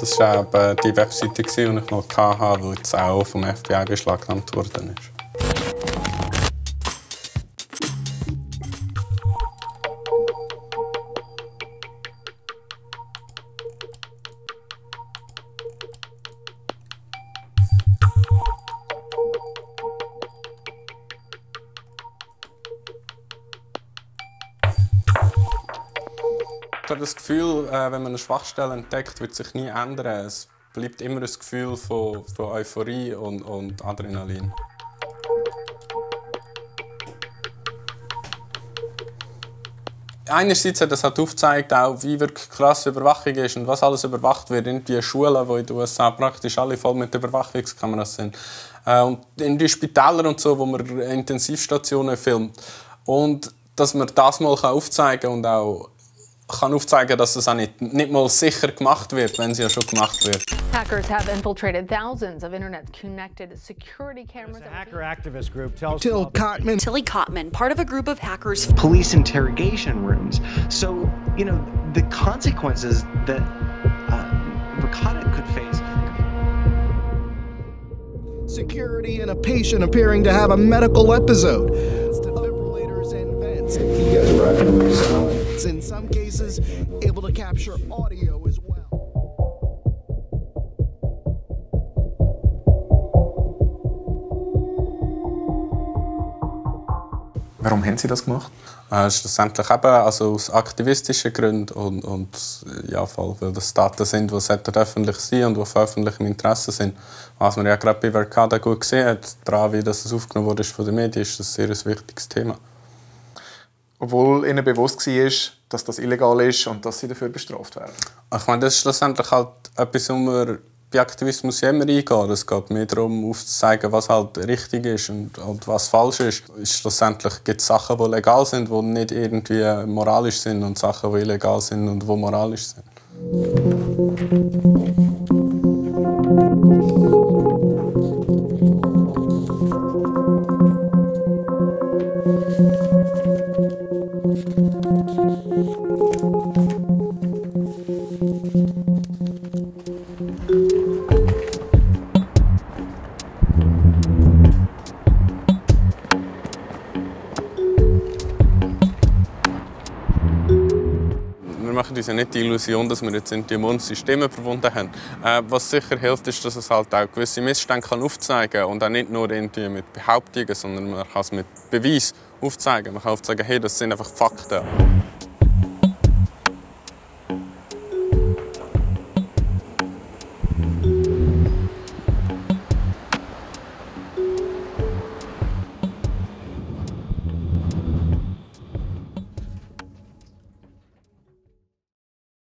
Das war eben die Webseite, die ich noch hatte, weil es auch vom FBI beschlagnahmt worden ist. Habe das Gefühl, äh, wenn man eine Schwachstelle entdeckt, wird sich nie ändern. Es bleibt immer ein Gefühl von, von Euphorie und, und Adrenalin. Einerseits hat es halt aufgezeigt, auch, wie wirklich krass Überwachung ist und was alles überwacht wird. In die Schulen, die in den USA praktisch alle voll mit Überwachungskameras sind. Äh, und in die Spitäler und so, wo man Intensivstationen filmt. Und dass man das mal aufzeigen kann und auch kann aufzeigen, dass es auch nicht, nicht mal sicher gemacht wird, wenn es ja schon gemacht wird. Hackers have infiltrated thousands of internet-connected security cameras. The hacker activist group tells Till Cotman. Tilly Cotman, part of a group of hackers. police interrogation rooms. So, you know, the consequences that uh, Ricotta could face. Security and a patient appearing to have a medical episode. It's defibrillators and vents. He got rapidly silent. It's in some cases able to capture audio as well. Warum haben Sie das gemacht? Äh, schlussendlich eben also aus aktivistischen Gründen und, und ja, voll, weil das Daten sind, die öffentlich sein und die öffentlichem Interesse sind. Was man ja gerade bei Verkada gut gesehen hat, daran, wie das aufgenommen wurde von den Medien, ist das ein sehr wichtiges Thema. Obwohl Ihnen bewusst war, dass das illegal ist und dass Sie dafür bestraft werden. Ich meine, das ist schlussendlich halt etwas, wo man bei Aktivismus immer eingehen. Es geht mehr darum, aufzuzeigen, was halt richtig ist und, und was falsch ist. ist. Schlussendlich gibt es Sachen, die legal sind, die nicht irgendwie moralisch sind und Sachen, die illegal sind und die moralisch sind. Machen uns nicht die Illusion, dass wir jetzt in die Immunsysteme verbunden haben. Äh, was sicher hilft, ist, dass es halt auch gewisse Missstände aufzeigen kann und auch nicht nur mit Behauptungen, sondern man kann es mit Beweis aufzeigen. Man kann aufzeigen, hey, das sind einfach Fakten.